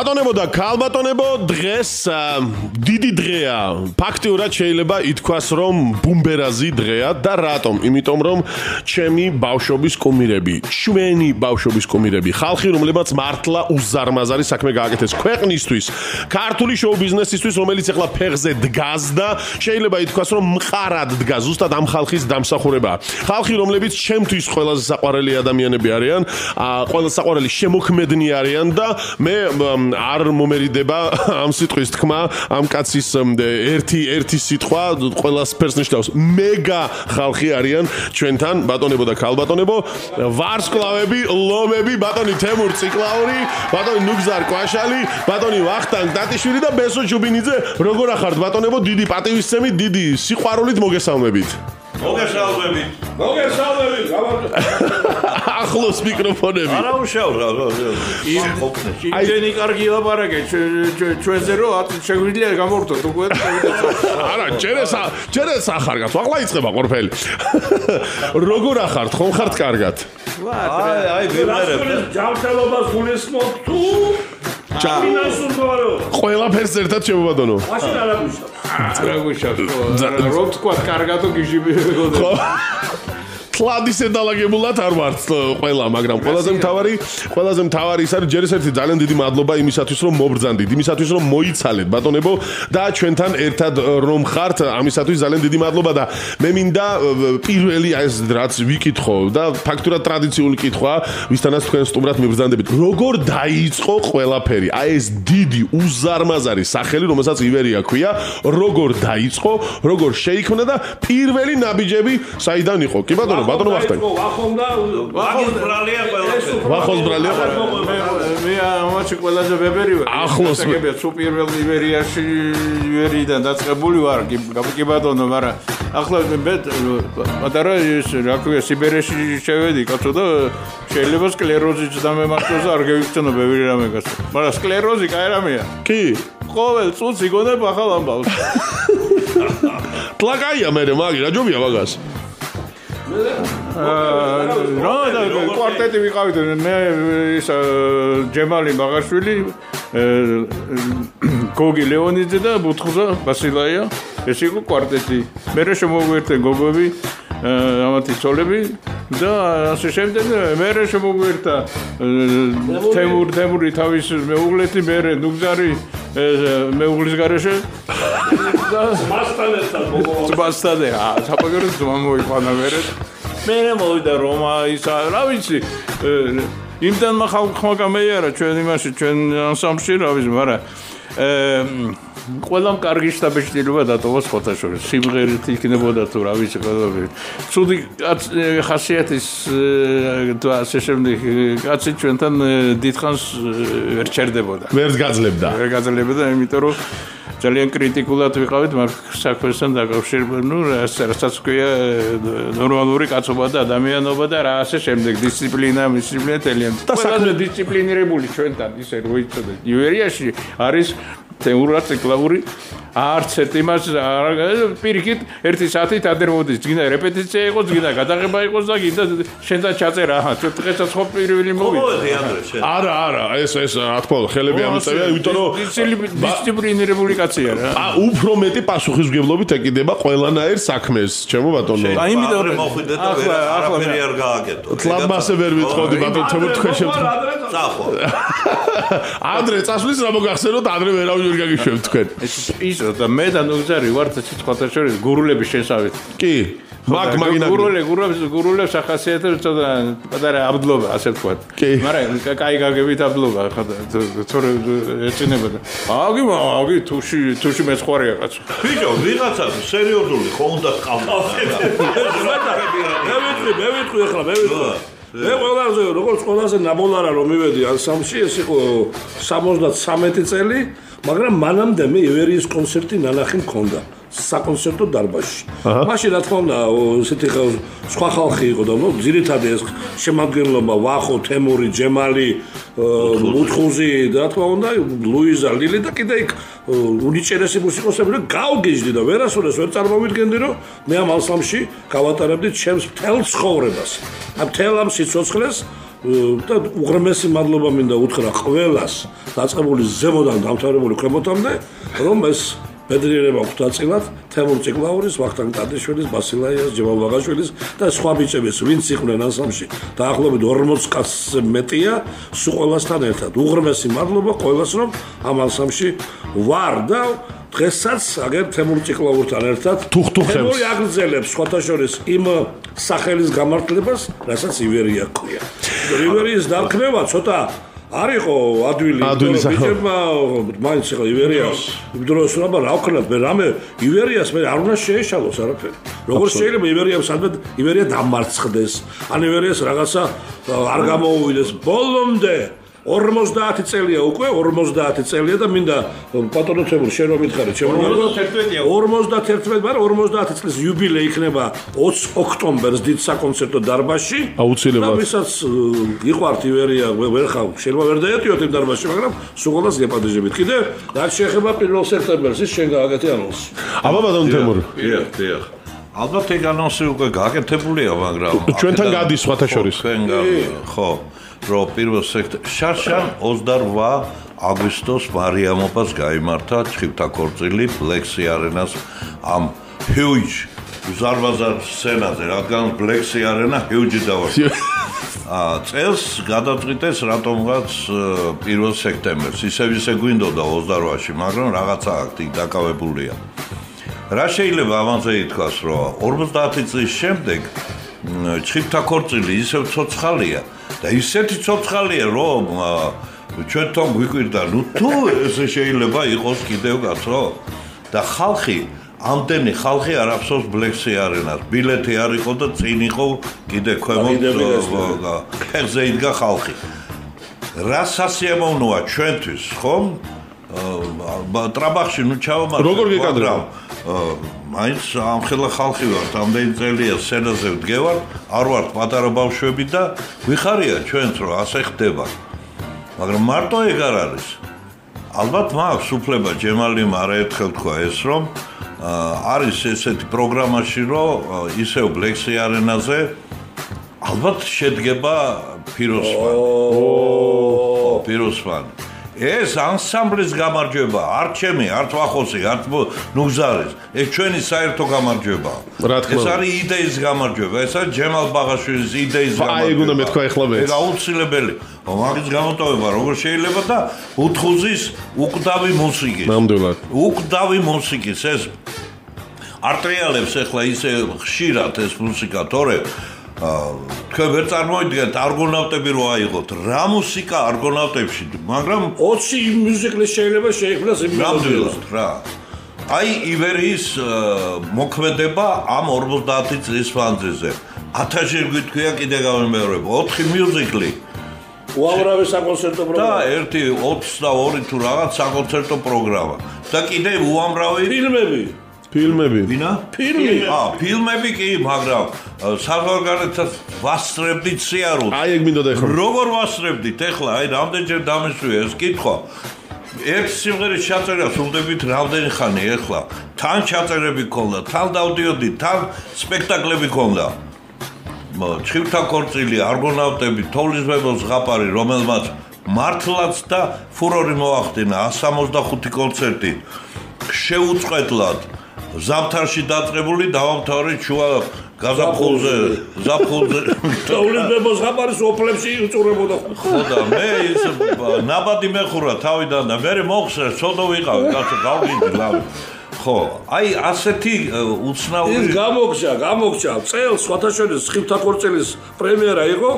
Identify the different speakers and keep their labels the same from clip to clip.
Speaker 1: ბატონებო და ქალბატონებო, დღეს დიდი დღეა. ფაქტიურად შეიძლება ითქვას, რომ ბუმბერაზი დღეა და რატომ? იმიტომ რომ ჩემი ბავშვობის კუმირები, ჩვენი ბავშვობის კუმირები, ხალხი რომლებაც მართლა უზარმაზარი საქმე გააკეთეს ქვეყნისთვის, ქართული შოუ-ბიზნესისთვის, რომელიც ახლა ფეხზე დგას და შეიძლება ითქვას, რომ მყარად დგას ზუსტად ამ ხალხის დამსახურება. ხალხი რომლებიც ჩემთვის ყველაზე საყვარელი ადამიანები არიან, ყველა საყვარელი შემოქმედნი არიან და მე არ მომერიდება ამ სიტყვის თქმა, ამ კაცის ერთი ერთი სიტყვა ყველას ფერს ნიშნავს. მეგა ხალხი არიან ჩვენთან, ბატონებო და ქალბატონებო, ვარსკვლავები, ლომები, ბატონი თემურ ციკლაური, ბატონი ნუგზარ კვაშალი, ბატონი ვახტანგ დატიშვილი და ბესო ჯუბინიძე, როგორ ახართ ბატონებო, დიდი პატივისცემით, დიდი სიყვარულით მოგესალმებით.
Speaker 2: მოგესალმებით. მოგესალმებით.
Speaker 1: ახლოს მიკროფონები.
Speaker 2: არა უშავ რა.
Speaker 1: აი
Speaker 3: ჯენი კარგი ლაპარაკე ჩვენზე რო შეგვიძლია გამორთოთ უკვე
Speaker 1: არა ჯერესა ჯერესა ახარგათ ახლა იწება ყურფელი როგორ ახართ ხომ ხართ კარგად
Speaker 2: აი აი ვიმერებ
Speaker 3: ჯავშალობას გულისხმობ თუ ჩამინასურბარო
Speaker 1: ყველაფერს ერთად შემოვადონო
Speaker 3: მაშინ არა გუშავ რა გუშავ რო თქვა კარგადო გიჟი მეგონა
Speaker 1: კლადისე დაალაგებულად არ ვართ ყველა, მაგრამ ყველაზე მთავარი, ყველაზე მთავარი ის არის ჯერ ერთი ძალიან დიდი მადლობა იმისათვის, რომ მობრძანდით, იმისათვის, რომ მოიცალეთ, ბატონებო და ჩვენთან ერთად რომ ხართ, ამისათვის ძალიან დიდი მადლობა და მე მინდა პირველი ეს რაც ვიკითხო და ფაქტურად ტრადიციული კითხვა, ვისთანაც თქვენ სტუმრად მიბრძანდებით. როგორ დაიწყო ყველაფერი? აი ეს დიდი უზარმაზარი სახელი, რომელსაც ივერია ქვია, როგორ დაიწყო, როგორ შეიქმნა და პირველი ნაბიჯები საიდან იყო? კი ბატონო ბატონო ვახტანგ.
Speaker 3: ვახომ და
Speaker 2: ვახოს ბრალია ყველა.
Speaker 1: ვახოს ბრალია ყველა.
Speaker 3: მე ამაში ყველაზე ბებერი ვარ.
Speaker 1: ახლოს
Speaker 3: მე სუ პირველ ივერიაში ივერიდან დაწყებული ვარ. კი ბატონო, მაგრამ ახლა მე პატარა ის რა ქვია სიბერეში შევედი კაცო და შეიძლება სკლეროზიც დამემართოს არ გევიქცნო ბევრი რამე კაცო. მაგრამ სკლეროზი კაი რამეა.
Speaker 1: კი.
Speaker 3: ყოველ წუთს იგონებ ახალ ამბავს.
Speaker 1: პლაკაია მე მაგი რა ჯობია მაგას.
Speaker 3: რა და კვარტეტი ვიყავით მე ის ჯემალი მაღაშვილი გოგი ლეონიძე და ბუთხუზა ბასილაია ეს იყო კვარტეტი მე რა შემოგვერთე გოგოები ამათი ცოლები და ასე შემდეგ. მე რა შემოგვერთა თემურ თემური თავის მეუღლეთი მე ნუგზარი მეუღლის garaშე და მასთან ერთად გოგო მასთან აა საფაგერო ძმა მოიყვანა მე მე მოვიდა რომა ისა რა ვიცი იმდან ხალხმა გამეიარა ჩვენ იმაში ჩვენ ანსამბლში რა ვიცი მაგრამ ყველამ კარგი შტაბეჭდილება დატოვოს ფოტოშოპში. სიმღერით იქნებოდა თუ რა ვიცი ყველაფერი. ცუდი ხასიათის თუ ასე შემდეგ კაცი ჩვენთან დიდხანს ვერ ჩერდებოდა.
Speaker 1: ვერ გაძლებდა.
Speaker 3: ვერ გაძლებდა, იმიტომ რომ ძალიან კრიტიკულად ვიყავით საქმესთან დაკავშირებით, ну, რასაც ქვია ნორმალური კაცობა და ადამიანობა და რა ასე შემდეგ, დისციპლინა, დისციპლინა თელიან. ყველაზე დისციპლინირებული ჩვენთან ისე რო იცოდეთ. ივერიაში არის თეურა ციკლაური არც ერთ იმას პირიქით ერთი საათით ადერმოდის გინდა რეპეტიცია იყოს გინდა გადაღება იყოს და გინდა შენთან ჩაწერა აჰა თუ დღესაც ხო პირველი მოვიდა?
Speaker 1: არა არა ეს ეს რა თქმა უნდა ხელები ამოწევია იმიტომ რომ
Speaker 3: დისციპლინირებული კაცია რა.
Speaker 1: ა უფრო მეტი პასუხისგებლობით ეკიდება ყველანაირ საქმეს ჩემო ბატონო.
Speaker 3: აი იმიტომ რომ
Speaker 2: მოხვიდეთ და არაფერი არ გააკეთო.
Speaker 1: თლაბასე ვერ ვიტყოდი ბატონო თქვენ შევთქვა
Speaker 2: წახო
Speaker 1: ადრე წასვლის რა მოგახსენოთ ადრე ვერავინ ვერ გაგიშვებთ თქვენ
Speaker 3: ის და მე და ნუგზარი ვართ სიტყვათა შორის გურულების შესავით.
Speaker 1: კი. მაგ მაგინა
Speaker 3: გურულე გურულებს გურულებს ახასიათებს ცოტა პატარა აბდლობა ასე ვთქვა. მაგრამ კაი გაგებით აბდლობა ხა თორე ეწინებოდა. აგი აგი თუში თუში მეცხარია კაცო.
Speaker 2: ბიჭო ვიღაცა სერიოზული ხო უნდა ყავდა.
Speaker 3: მე ვიტყვი მე ვიტყვი ახლა მე ვიტყვი. მე ყველაზე როგორც ყველაზე ნაბოლარა რომ მივედი ანსამბლში ეს იყო 73 წელი მაგრამ მანამდე მე ივერიის კონცერტი ნანახი მქონდა
Speaker 4: საკონცერტო დარბაზში. მაშინ რა თქმა უნდა, ესეთი სხვა ხალხი იყო და ნუ ძირითადად ეს შემადგენლობა ვახო, თემური, ჯემალი, მუთხუზი რა თქმა უნდა, ლუიზა, ლილი და კიდე იქ უნიჭერესი მუსიკოსები და გავგიჟდი და ვერასოდეს ვერ წარმოვიდგენდი რომ მე ამ ალსამში გავატარებდი ჩემს მთელ ცხოვრებას. ამ მთელ ამ სიცოცხლეს და უღრმესი მადლობა მინდა უთხრა ყველას დაწყებული ზემოდან დამთავრებული ქვემოთამდე რომ ეს ბედრიერება გვთაწილად თემურ ციკლაურის, ვახტანგ ტადიშვილის, ბასილაიას, ჯემალ ვაღაშვილის და სხვა ბიჭების, ვინც იყვნენ ანსამში, დაახლოებით 40 კაცზე მეტია, სულ ყველასთან ერთად. უღრმესი მადლობა ყველას, რომ ამ ანსამში ვარ და დღესაც აგერ თემურ ციკლაურთან ერთად
Speaker 1: თუხთუხებს.
Speaker 4: თემური აგრძელებს სხვათა შორის იმ სახელის გამართლებას, რასაც ივერია ქვია. ივერიის დარქმევა ცოტა არისო ადვილი
Speaker 1: ადვილი
Speaker 4: ბიჭებმა მაინც ხო ივერიას. დროს რა რა ვქნათ მე რამე ივერიას მე არ უნდა შეეშალოს არაფერი. როგორ შეიძლება ივერიას სადმე ივერია დამარცხდეს ან ივერიას რაღაცა არ გამოუვიდეს. ბოლომდე 50 წელია უკვე 50 წელია და მინდა პატრონო თემურ შენ რომ მითხარი ჩემო
Speaker 3: 51-ია.
Speaker 4: 51 მაგრამ 50 წლის იუბილე იქნება 20 ოქტომბერს დიდ საკონცერტო დარბაზში
Speaker 1: აუცილებლად.
Speaker 4: და ვისაც იყვართ ივერია ვერ ხავ შეიძლება ვერ დაეტიოთ იმ დარბაზში მაგრამ სულ გეპადეჟებით კიდე რაც შეეხება 1 სექტემბერს ის შენ გააკეთე ანონსი
Speaker 1: აბა ბატონ თემური
Speaker 2: დიახ, დიახ. ალბათ ეგ ანონსი უკვე გაკეთებულია, მაგრამ
Speaker 1: ჩვენთან გადის სხვათა შორის.
Speaker 2: ჩვენ ხო, რომ პირველ სექტ შარშან 28 აგვისტოს მარიამობას გამართა ჩხიფთა ქორწილი Black-Sea Arena-ს ამ huge ზარბაზარ სცენაზე, რადგან Black-Sea Arena huge დავარქვა. აა წელს გადაწყვიტეს რატომღაც აა, 1 სექტემბერს. ისევ ისე გვინდოდა 28-ში, მაგრამ რაღაცა აქ დაკავებულია. რა შეიძლება ამაზე ითქვას, რომ 50 წლის შემდეგ ჩხიფთა ქორწილი ისევ ცოცხალია და ისეთი ცოცხალია, რომ ჩვენ თვითონ გვიკვირდა, ნუ თუ ესე შეიძლება იყოს კიდევ კაცო და ხალხი ამდენი ხალხი არ აფსოს ბლექსი არენას. ბილეთი არ იყო და წინ იყო კიდე ქვემოთ ფეხზე იდგა ხალხი. რა სასიამოვნოა ჩვენთვის, ხომ? ტრაბახში ნუ ჩავამართ.
Speaker 1: როგორ გეკადრება?
Speaker 2: აა, მაინც ამხელა ხალხი ვართ, ამდენი წელია სცენაზე ვდგევარ, არ ვართ პატარა ბავშვები და ვიხარია ჩვენც რომ ასე ხდება. მაგრამ მარტო ეგ არ არის. ალბათ მაქვს უფლება ჯემალიმ არაერთხელ თქვა ეს რომ არის ესეთი პროგრამაში რომ ისევ ბლექსი არენაზე ალბათ შედგება ფიროსმანი. ო, ფიროსმანი. ეს ანსამბლის გამარჯვება, არ ჩემი, არ თვახოსი, არ ნუგზარის. ეს ჩვენი საერთო გამარჯვებაა.
Speaker 1: თქმა
Speaker 2: ეს არის იდეის გამარჯვება, ეს არის ჯემალ ბაღაშვილის იდეის
Speaker 1: აი,
Speaker 2: გამარჯვება.
Speaker 1: ეგ უნდა მეთქვა ეხლა მეც.
Speaker 2: ეგ აუცილებელი. მაგის გამოტოვება როგორ შეიძლება და უთხუზის უკვდავი მუსიკის.
Speaker 1: ნამდვილად.
Speaker 2: უკვდავი მუსიკის ეს არტრიალებს ახლა ისე ხშირად ეს მუსიკა თორე თქვენ ვერ წარმოიდგენთ არგონავტები რო აიღოთ. რა მუსიკა არგონავტებში? მაგრამ
Speaker 4: 20 მიუზიკლის შეიძლება შეიქმნას იმ
Speaker 2: ნამდვილად რა. აი ივერიის მოქმედება ამ 50 წლის მანძილზე 1000 ჯერ გითქვია კიდე გამემეორებ 4 მიუზიკლი
Speaker 4: უამრავი საკონცერტო
Speaker 2: და
Speaker 4: პროგრამა
Speaker 2: ერთი 22 თუ რაღაც საკონცერტო პროგრამა. და კიდე უამრავი
Speaker 4: ფილმები
Speaker 1: ფილმები
Speaker 2: ვინა?
Speaker 4: ფილმი
Speaker 2: აა, ფილმები კი, მაგრამ საზღვარგარეთას ვასწრებდით სიარულს.
Speaker 1: აი ეგ მინდოდა ეხლა
Speaker 2: როგორ ვასწრებდით? ეხლა აი რამდენჯერ დამისვია ეს კითხვა. ერთ სიმღერის ჩაწერას უნდებით რამდენი ხანი ეხლა? თან ჩაწერები ქონდა, თან დავდიოდი, თან სპექტაკლები ქონდა. მო, ჩხიფთა ქორწილი, არგონავტები, თოვლის მებოს ზღაპარი, რომელმაც მართლაც და ფურორი მოახდინა 165 კონცერტი. შეუწყვეტლად ზამთარში დაწყებული დავამთავრე შუა გაზაფხულზე, ზაფხულზე.
Speaker 4: თოვლის ბებოს ხაპარის ოფლებში უწურებოდა
Speaker 2: ხო და მე ის ნაბადი მეხურა თავიდან და მე მოხსრე ცოდო ვიყავი, კაცო გავგინდი ლავი. ხო, აი ასეთი ე,
Speaker 4: ის
Speaker 2: უცნაური
Speaker 4: გამოგჭა, გამოგჭა. წელს სხვათაშორის ხიფთა ქორწილის პრემიერა იყო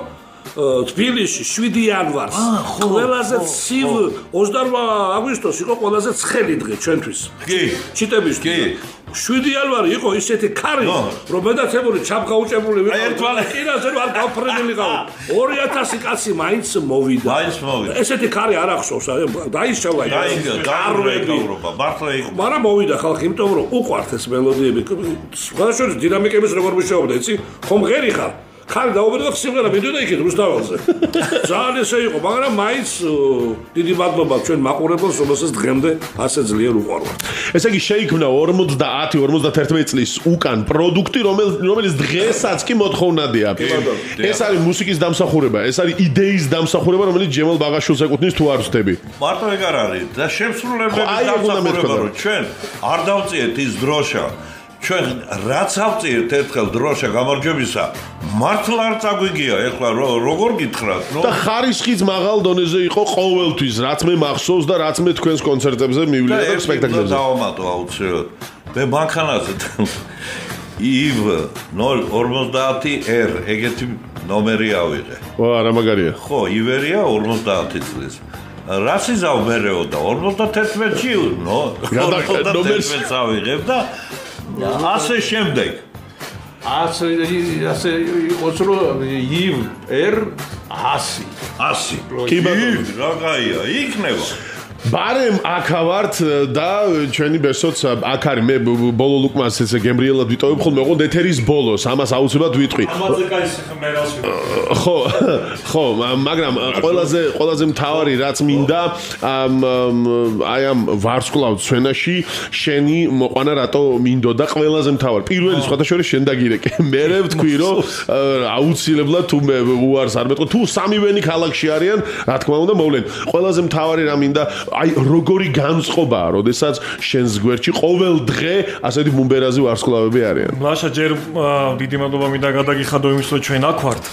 Speaker 4: თბილისში 7 იანვარს. ყველაზე ცივ 28 აგვისტოს იყო ყველაზე ცხელი დღე ჩვენთვის.
Speaker 2: კი,
Speaker 4: ჩიტებისთვის.
Speaker 2: კი.
Speaker 4: შვიდი იანვარი იყო ისეთი ქარი, რომ მედაცემული ჩაფხა უჭებული ვიყავ.
Speaker 2: აი, ერთმანეთს.
Speaker 4: კინოზე არ გავფრენილი ყავ. 2000 კაცი მაინც მოვიდა.
Speaker 2: მაინც მოვიდა.
Speaker 4: ესეთი ქარი არ ახსოვს, აი, დაიშალა ის. კარვები.
Speaker 2: დაიგა, მართლა იყო.
Speaker 4: მაგრამ მოვიდა ხალხი, იმიტომ რომ უყვართ ეს მელოდიები. სხვადასხვა დინამიკების როგორ მუშაობდა, იცი? ხომ ღერი ხარ? ხარ დაუბედა და სიმღერა მიდოდა იქით რუსთაველზე. ძალიან ესე იყო, მაგრამ მაინც დიდი მადლობა ჩვენ მაყურებელს, რომელსაც დღემდე ასე ძლიერ უყვარვართ.
Speaker 1: ესე იგი შეიქმნა 50-51 წლის უკან პროდუქტი, რომელ- რომელიც დღესაც კი მოთხოვნადია. ეს არის მუსიკის დამსახურება, ეს არის იდეის დამსახურება, რომელიც ჯემალ ბაღაშვილს ეკუთვნის თუ არ ვწდები.
Speaker 2: მარტო ეგ არ არის და შემსრულებლების დამსახურება რომ ჩვენ არ დავწიეთ ის დროშა ჩვენ რაც ავწიეთ ერთხელ დროშა გამარჯვებისა მართლა არ წაგვიგია ეხლა რო- როგორ გითხრათ ნუ
Speaker 1: და ხარისხიც მაღალ დონეზე იყო ყოველთვის, რაც მე მახსოვს და რაც მე თქვენს კონცერტებზე მივლია და სპექტაკლებზე.
Speaker 2: დავამატო აუცილებლად მე მანქანაზე ივ 050R ეგეთი ნომერი ავიღე
Speaker 1: ვა, რა მაგარია.
Speaker 2: ხო ივერია 50 წლის რას იზავ მერეო და 51-ში ნო
Speaker 1: გადაყრა ნომერს.
Speaker 2: 51-ს ავიღებ და ასე შემდეგ.
Speaker 3: ასე ასე იყოს რომ ივ ერ 100
Speaker 2: 100
Speaker 1: კი, ბატონო.
Speaker 2: რა გაია? იქნება
Speaker 1: ბარემ აქა ვართ და ჩვენი ბესოც აქ არის მე ბოლო ლუკმას ესე გემრიელად ვიტოვებ ხოლმე ოღონდ ეთერის ბოლოს ამას აუცილებლად ვიტყვი. ხო ხო მა- მაგრამ ყველაზე ყველაზე მთავარი რაც მინდა აი ამ ვარსკვლავ ცვენაში შენი მოყვანა რატო მინდოდა ყველაზე მთავარი პირველი სხვათა შორის შენ დაგირეკე მე ვთქვი რომ აუცილებლად თუ მე უარს არ მეტყვი თუ სამივენი ქალაქში არიან რა თქმა უნდა მოვლენ. ყველაზე მთავარი რა მინდა აი როგორი განწყობაა როდესაც შენს გვერდში ყოველ დღე ასეთი ბუმბერაზი ვარსკვლავები არიან?
Speaker 5: ლაშა ჯერ დიდი მადლობა მინდა გადაგიხადო იმის რომ ჩვენ აქ ვართ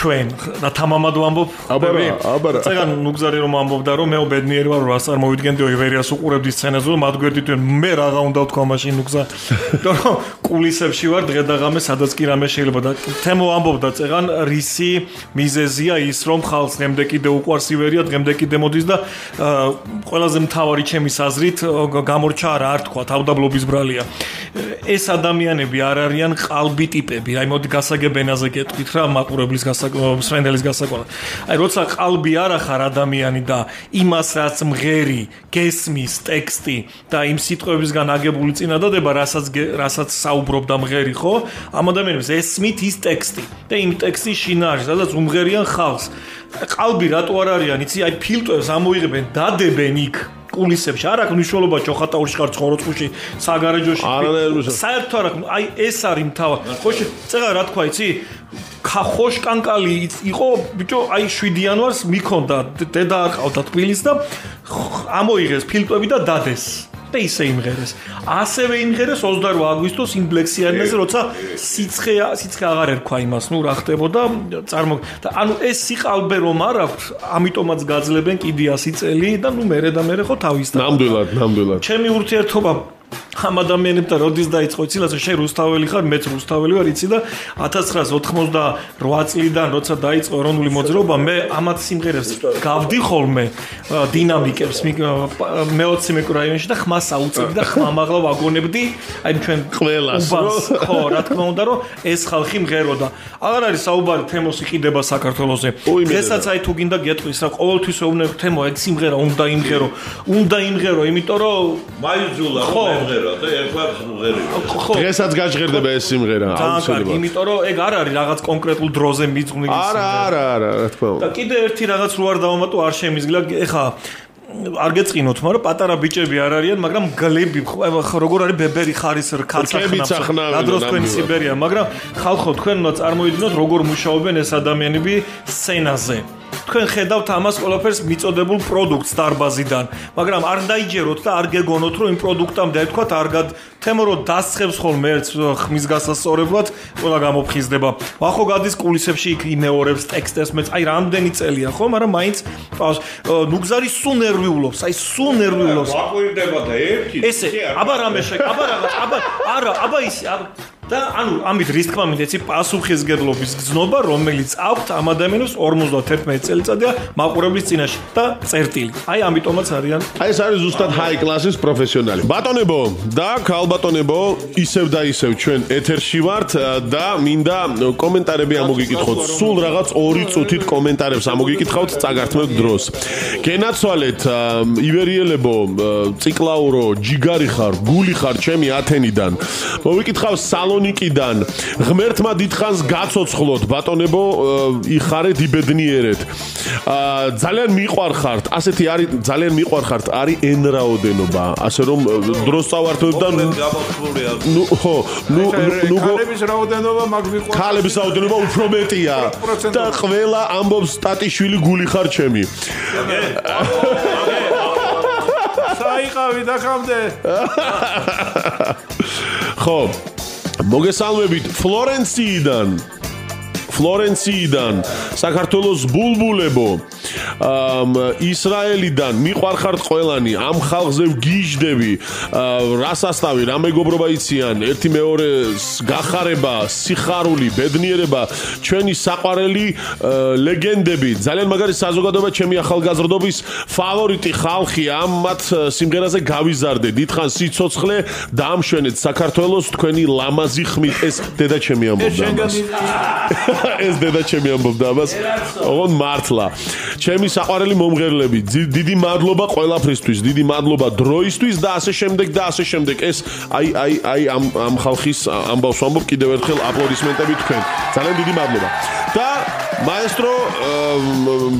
Speaker 5: ჩვენ. და თამამად ვამბობ
Speaker 1: აბა აბა
Speaker 5: წეგან ნუგზარი რომ ამბობდა რომ მე ბედნიერი ვარ რომ რას არ მოვიდგენდი ივერიას უყურებდი სცენაზე რომ მათ გვერდით ვენ მე რაღა უნდა ვთქვა მაშინ ნუგზა. იმიტომ რომ კულისებში ვარ დღე და ღამე სადაც კი რამე შეიძლება. და თემო ამბობდა წეგან რისი მიზეზია ის რომ ხალხს დღემდე კიდე უყვარს ივერია დღემდე კიდე მოდის და ყველაზე მთავარი ჩემის აზრით აა, გამორჩა არა არ თქვა თავდაბლობის ბრალია. ეს ადამიანები არ არიან ყალბი ტიპები. აი მოდი გასაგებენაზე გეტყვით რა მაყურებლის გასაგ სვენდელის გასაგონად აი როცა ყალბი არ ახარ ადამიანი და იმას რაც მღერი გესმის ტექსტი და იმ სიტყვებისგან აგებული წინადადება რასაც რასაც საუბრობდა მღერი ხო? ამ ადამიანებს ესმით ის ტექსტი და იმ ტექსტის შინაარსი სადაც უმღერიან ხალხს. ყალბი რატო არ არიან? იცი აი ფილტვებს ამოიღებენ დადებენ იქ კულისებში. არ აქვს მნიშვნელობა ჯოხატაურში ხარ ცხოვროწყუში საგარეჯოში.
Speaker 1: არანაირ მნიშვნელობას.
Speaker 5: საერთო არ აქვს. აი ეს არის მთავარი ხო შე წეგა რა თქვა იცი? ხოშ კანკალი იც- იყო ბიჭო აი 7 იანვარს მიქონდა. დედა არ ყავდა თბილის და ამოიღეს ფილტვები და დადეს და ისე იმღერეს. ასევე იმღერეს 28 აგვისტოს იმ ბლექსიანაზე, როცა სიცხე სიცხე აღარ ერქვა იმას, ნუ რა ხდებოდა, წარმო და ანუ ეს სიყალბე რომ არ აქვს, ამიტომაც გაძლებენ კიდე 100 წელი და ნუ მერე და მერე ხო თავის და
Speaker 1: ნამდვილად ნამდვილად.
Speaker 5: ჩემი ურთიერთობა ამ ადამიანებთან როდის დაიწყო? იცი ლაზა შენ რუსთაველი ხარ? მეც რუსთაველი ვარ იცი და 1988 წლიდან როცა დაიწყო ეროვნული მოძრაობა მე ამათ სიმღერებს გავდი ხოლმე დინამიკებს პა- მე-20 მიკრორაიონში და ხმას აუწევდი და ხმამაღლა ვაგონებდი. აი ჩვენ
Speaker 1: ყველას,
Speaker 5: უბანს, ხო რა თქმა უნდა რომ ეს ხალხი მღეროდა. აღარ არის საუბარი თემოს იყიდება საქართველოსზე.
Speaker 1: მე
Speaker 5: დღესაც აი თუ გინდა გეტყვის რა ყოველთვის ეუბნებ თემო ეგ სიმღერა უნდა იმღერო უნდა იმღერო იმიტომ რომ
Speaker 2: მაიძულა
Speaker 5: ხო.
Speaker 2: რომ და ერთხელ მღერი
Speaker 5: ხო
Speaker 1: დღესაც გაჟღერდება ეს სიმღერა აუცილებლად
Speaker 5: იმიტომ რომ ეგ არ არის რაღაც კონკრეტულ დროზე მიძღვნილი
Speaker 1: არა არა არა რა თქმა
Speaker 5: და
Speaker 1: უნდა
Speaker 5: კიდე ერთი რაღაც რო არ დავამატო არ შემიძლია. ეხა არ გეწინოთ, მაგრამ პატარა ბიჭები არ არიან, მაგრამ გლები როგორ არის ბებერი ხარის
Speaker 1: ახნავენ,
Speaker 5: რა დროს თქვენი სიბერია, მაგრამ ხალხო თქვენ უნდა წარმოიდგინოთ როგორ მუშაობენ ეს ადამიანები სცენაზე. თქვენ ხედავთ ამას ყველაფერს მიწოდებულ პროდუქტს დარბაზიდან, მაგრამ არ დაიჯეროთ და არ გეგონოთ, რომ იმ პროდუქტამდე თქვათ არ გად თემო რომ დასხებს ხოლმე ერთს ხმის გასასწორებლად, ყველა გამოფხიზდება. ვახო გადის კულისებში იქ იმეორებს ტექსტებს, მეც აი რამდენი წელია ხო, მაგრამ მაინც ნუგზარი სულ ნერვიულობს, აი სულ ნერვიულობს.
Speaker 2: ვაკვირდება და ერთი
Speaker 5: ესე, აბა რამე შე, აბა რაღაც, აბა არა, აბა ისე, აბა და ანუ ამით რის თქმა მინდა იცი პასუხისგებლობის გზნობა რომელიც აქვთ ამ ადამიანებს 51 წელიწადია მაყურებლის წინაშე და წერტილი აი ამიტომაც არიან
Speaker 1: აი ეს არის ზუსტად ჰაი კლასის პროფესიონალი. ბატონებო და ქალბატონებო, ისევ და ისევ ჩვენ ეთერში ვართ და მინდა კომენტარები ამოგიკითხოთ. სულ რაღაც 2 წუთით კომენტარებს ამოგიკითხავთ, წაგართმევთ დროს. გენაცვალეთ ივერიელებო, ციკლაურო, ჯიგარი ხარ, გული ხარ ჩემი ათენიდან. მოვიკითხავ სალონიკიდან. ღმერთმა დიდხანს გაცოცხლოთ, ბატონებო, იხარეთ, იბედნიერეთ. ა, ძალიან მიყვარხართ, ასეთი არის ძალიან მიყვარხართ, არის n რაოდენობა, ასე რომ დროს წავართმევ და ნუ ხო, ნუ ნუ
Speaker 3: ქალების რაოდენობა მაგ ვიყო
Speaker 1: ქალების რაოდენობა უფრო მეტია. და ყველა ამბობს სტატიშვილი გული ხარ ჩემი.
Speaker 3: საიყავი დახამდე.
Speaker 1: ხო. მოგესალმებით ფლორენციიდან. ფლორენციიდან საქართველოს ბულბულებო ისრაელიდან მიყვარხართ ყველანი ამ ხალხზე ვგიჟდები რასასტავი რა მეგობრობა იციან? ერთი მეორეს გახარება სიხარული ბედნიერება ჩვენი საყვარელი ლეგენდები. ძალიან მაგარი საზოგადოება ჩემი ახალგაზრდობის ფავორიტი ხალხი ამ მათ სიმღერაზე გავიზარდე. დიდხან სიცოცხლე დაამშვენეთ საქართველოს თქვენი ლამაზი ხმით ეს დედა ჩემი ამბობდა ამას ეს დედა ჩემი ამბობდა ამას. ოღონ მართლა. ჩემი საყვარელი მომღერლები დიდი მადლობა ყველაფრისთვის დიდი მადლობა დროისთვის და ასე შემდეგ და ასე შემდეგ. ეს აი აი აი ამ ამ ხალხის ამბავს ვამბობ კიდევ ერთხელ აპლოდისმენტები თქვენ. ძალიან დიდი მადლობა. და მაესტრო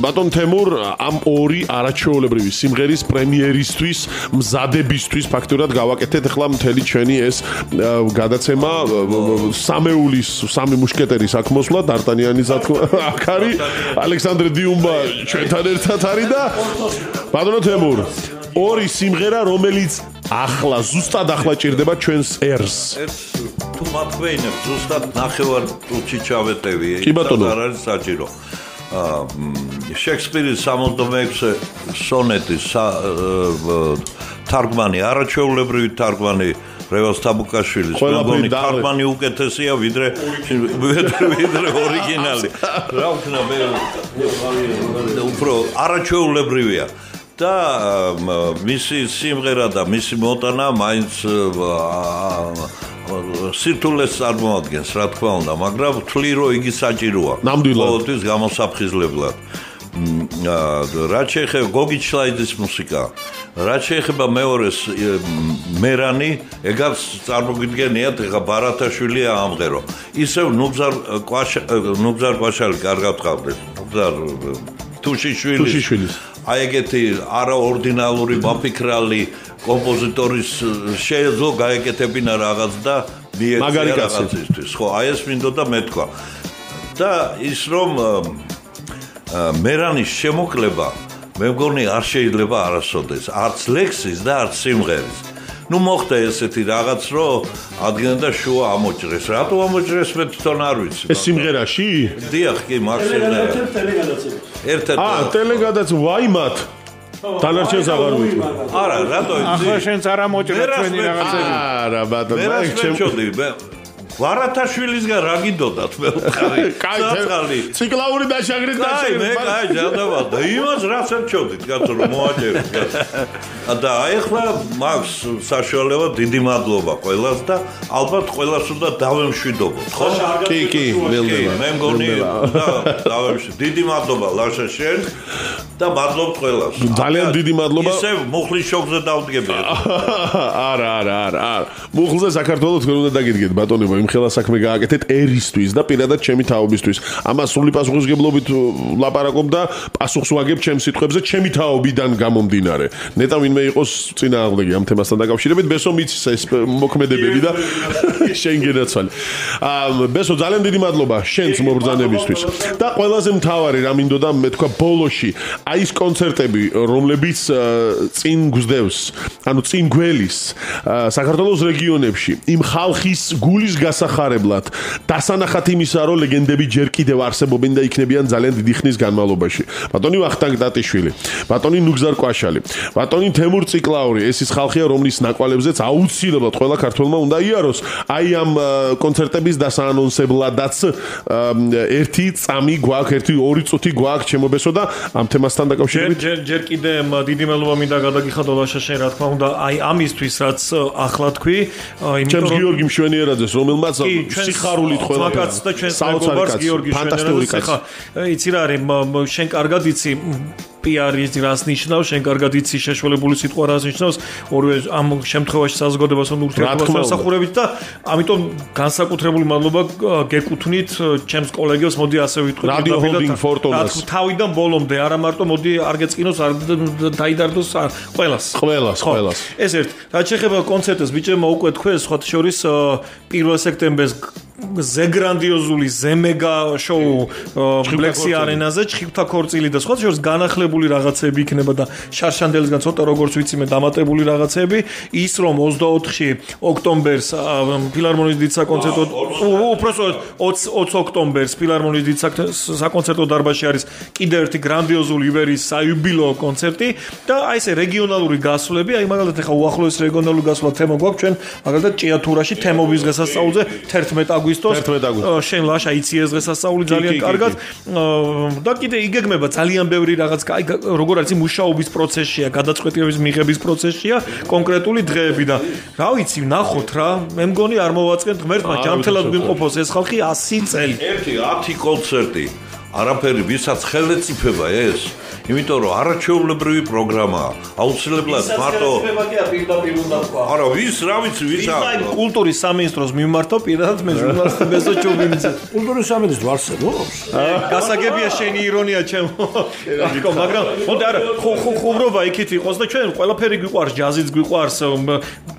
Speaker 1: ბატონ თემურ ამ ორი არაჩვეულებრივი სიმღერის პრემიერისთვის მზადებისთვის ფაქტურად გავაკეთეთ ახლა მთელი ჩვენი ეს გადაცემა სამეულის სამი მუშკეტერის აქ მოსვლა დარტანიანის აქ აქ არის ალექსანდრე დიუმბა ჩვენთან ერთად არის და ბატონო თემურ ორი სიმღერა რომელიც ახლა ზუსტად ახლა ჭირდება ჩვენს ერს
Speaker 2: თუ მათქვეინებ ზუსტად ნახევარ წუთში ჩავეტევი
Speaker 1: კი, ბატონო.
Speaker 2: არ არის საჭირო შექსპირის 66 სონეტის თარგმანი არაჩვეულებრივი თარგმანი რევას თაბუკაშვილის მე
Speaker 1: ყველაფერი
Speaker 2: მგონი
Speaker 1: და-
Speaker 2: თარგმანი უკეთესია ვიდრე ვიდრე ორიგინალი. რა ვქნა მე? უფრო არაჩვეულებრივია. და მისი სიმღერა და მისი მოტანა მაინც სირთულეს წარმოადგენს, რა თქმა უნდა, მაგრამ ვთვლი რომ იგი საჭიროა. ყოველთვის გამოსაფხიზლებლად. რაც შეეხება გოგი ჩლაიძის მუსიკა, რაც შეეხება მეორეს მერანი, ეგაც წარმოგიდგენიათ, ეხა ბარათაშვილი ამღერო. ისევ ნუგზარ კვაშა ნუგზარ კვაშალი კარგად ყავდეს. ნუგზარ თუშიშვილი
Speaker 1: თუშიშვილის.
Speaker 2: აი ეგეთი არაორდინალური მაფიქრალი კომპოზიტორის შეეძლო გაეკეთებინა რაღაც და
Speaker 1: კაცი.
Speaker 2: რაღაცისთვის. ხო, აი ეს მინდოდა მეთქვა. და ის რომ მერანის შემოკლება მე მგონი არ შეიძლება არასოდეს, არც ლექსის და არც სიმღერის. ну მოხდა ესეთი რაღაც რომ ადგენდა და შუა ამოჭრეს. რატო ამოჭრეს მე თვითონ არ ვიცი.
Speaker 1: ეს სიმღერაში
Speaker 2: დიახ, კი, მაქსიმდა. ერთად
Speaker 1: აა ტელეგადაც ვაიმათ დანარჩენს აღარ ვიტყვი
Speaker 2: არა, რატო იცი?
Speaker 3: ახლა შენც არ ამოჭრა ჩვენი რაღაცები
Speaker 1: არა ბატონო
Speaker 2: მე
Speaker 1: ჩემ
Speaker 2: მეჩოდი? მე ვარათაშვილისგან რა გინდოდათ მე ვხარი?
Speaker 1: კაი
Speaker 2: საწყალი.
Speaker 1: ციკლაური დაშაგრეთ და
Speaker 2: დაი მე კაი ჯანდება და იმას რას ეჩოდით კაცო რომ მოაჭერეთ კაცო. და აიხლა მაქვს საშუალება დიდი მადლობა ყველას და ალბათ ყველას უნდა დავემშვიდობოთ ხო?
Speaker 1: კი კი ნელ-ნელა
Speaker 2: მე მგონი და დავემშვიდ. დიდი მადლობა ლაშა შენ და მადლობთ ყველას.
Speaker 1: ძალიან დიდი მადლობა.
Speaker 2: ისევ მუხლის შოქზე დავდგები.
Speaker 1: არა არა არა არა მუხლზე საქართველოს თქვენ უნდა დაგიდგეთ ბატონებო იმ ხელა საქმე გააკეთეთ ერისთვის და პირადად ჩემი თაობისთვის. ამას სული პასუხისგებლობით ლაპარაკობ და პასუხს ვაგებ ჩემ სიტყვებზე ჩემი თაობიდან გამომდინარე. ნეტა ვინმე იყოს წინა აღდეგი ამ თემასთან დაკავშირებით. ბესო მიცის ეს მოქმედებები და შენ გენაცვალე აა ბესო ძალიან დიდი მადლობა შენს მობრძანებისთვის. და ყველაზე მთავარი რა მინდოდა მე თქვა ბოლოში აი ეს კონცერტები რომლებიც წინ გვძდევს ანუ წინ გველის საქართველოს რეგიონებში იმ ხალხის გულის გასახარებლად დასანახად იმისა რომ ლეგენდები ჯერ კიდევ არსებობენ და იქნებიან ძალიან დიდი ხნის განმავლობაში. ბატონი ვახტანგ დატიშვილი ბატონი ნუგზარ კვაშალი ბატონი თემურ ციკლაური ეს ის ხალხია რომლის ნაკვალებზეც აუცილებლად ყველა ქართველმა უნდა იაროს. აი ამ კონცერტების დასაანონსებლადაც ერთი წამი გვაქვს ერთი ორი წუთი გვაქვს ჩემობესო და ამ თემასთან დაკავშირებით
Speaker 5: ჯერ ჯერ კიდე დიდი მელობა მინდა გადაგიხადო ლაშაშენ რა თქმა უნდა აი ამისთვის რაც ახლა თქვი
Speaker 1: იმიტომ რომ გიორგი მშვენიერაძეს რომელმაც სიხარულით ყველა
Speaker 5: მაგაც და ჩვენ საუბარს გიორგი მშვენიერაძეს ხა იცი რა არის შენ კარგად იცი პიარის რას ნიშნავს, შენ კარგად იცი შეშველებული სიტყვა რას ნიშნავს, ორივე ამ შემთხვევაში საზოგადოებას უნდა ურთიერთობას ასახურებით და ამიტომ განსაკუთრებული მადლობა გეკუთვნით ჩემს კოლეგებს, მოდი ასე ვიტყვი.
Speaker 1: რადიო ჰოლდინგ ფორტონას.
Speaker 5: თავიდან ბოლომდე, არა მარტო მოდი არ გეწკინოს, არ დაიდარდოს ყველას.
Speaker 1: ყველას, ყველას.
Speaker 5: ეს ერთ. რაც შეეხება კონცერტებს, ბიჭებმა უკვე თქვენ სხვა შორის 1 სექტემბერს ზე გრანდიოზული ზემეგა შოუ ბლექსი არენაზე ჩხივთა ქორწილი. და სხვა შორის განახლებული რაღაცები იქნება და შარშანდელისგან ცოტა როგორც ვიცი მე დამატებული რაღაცები. ის რომ 24-ში ოქტომბერს ფილარმონიის დიდ საკონცერტო უпросტოდ 20 ოქტომბერს ფილარმონიის დიდ საკონცერტო დარბაზში არის კიდე ერთი გრანდიოზული ივერის საიუბილეო კონცერტი და აი ესე რეგიონალური გასვლები აი მაგალითად ხა უახლოეს რეგიონალურ გასვლა თემა გვაქვს ჩვენ მაგალითად ჭიათურაში თემობის დღესასწაულზე 11 აგვისტოს აგვისტოს შენ ლაშა იცი ეს დღესასწაული ძალიან კარგად. და კიდე იგეგმება ძალიან ბევრი რაღაც აი როგორ არის მუშაობის პროცესშია გადაწყვეტილების მიღების პროცესშია კონკრეტული დღეები და რა ვიცი ნახოთ რა მე მგონი არ მოვაწყენთ ღმერთმა ჯანმრთელად გვიმყოფოს ეს ხალხი 100 წელი.
Speaker 2: ერთი 10 კონცერტი არაფერი ვისაც ხელეწიფება ეს იმიტომ რომ არაჩვეულებრივი პროგრამაა. აუცილებლად მარტო არა ვის რა ვიცი ვის
Speaker 5: აი კულტურის სამინისტროს მიმართო პირადად მე ჟურნალისტებსო ჩუბინიცე.
Speaker 4: კულტურის სამინისტრო არსებობს?
Speaker 5: გასაგებია შენი ირონია ჩემო. აკო მაგრამ მოდი არა ხუბრობა იქით იყოს და ჩვენ ყველაფერი გვიყვარს ჯაზიც გვიყვარს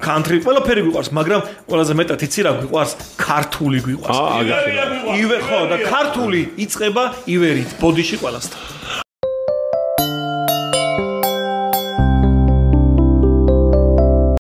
Speaker 5: კანტრი ყველაფერი გვიყვარს მაგრამ ყველაზე მეტად იცი რა გვიყვარს ქართული გვიყვარს.
Speaker 1: აა.
Speaker 5: ივე ხო და ქართული იწება ივერით ბოდიში ყველასთან.